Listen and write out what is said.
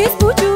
Discutiu